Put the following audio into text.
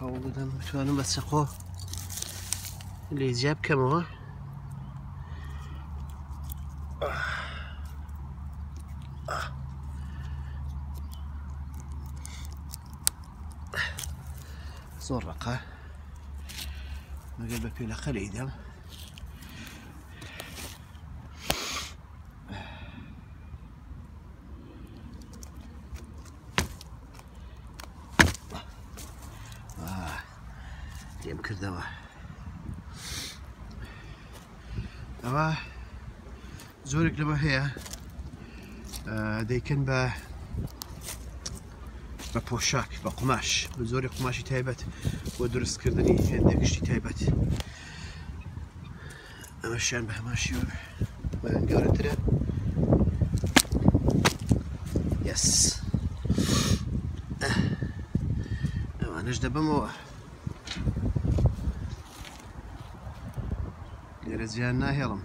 هەوڵ بدەم بتوانم بە چەقۆ لێجیا بکەمەوە زۆر ڕقە مەگەر بە پێلەخە لەیدەم لێم کردەوە ئەوە زۆرێک لەمە هەیە دەیکەن بە بە پۆشاک بە قماش بە زۆری قماشی تایبەت بۆ دروستکردنی هێندێکشتی تایبەت ئەمە شیان بە هەماشی بەگەورەترە یس ئەوانش دەبمەوە لێرە زیان ناهێڵم.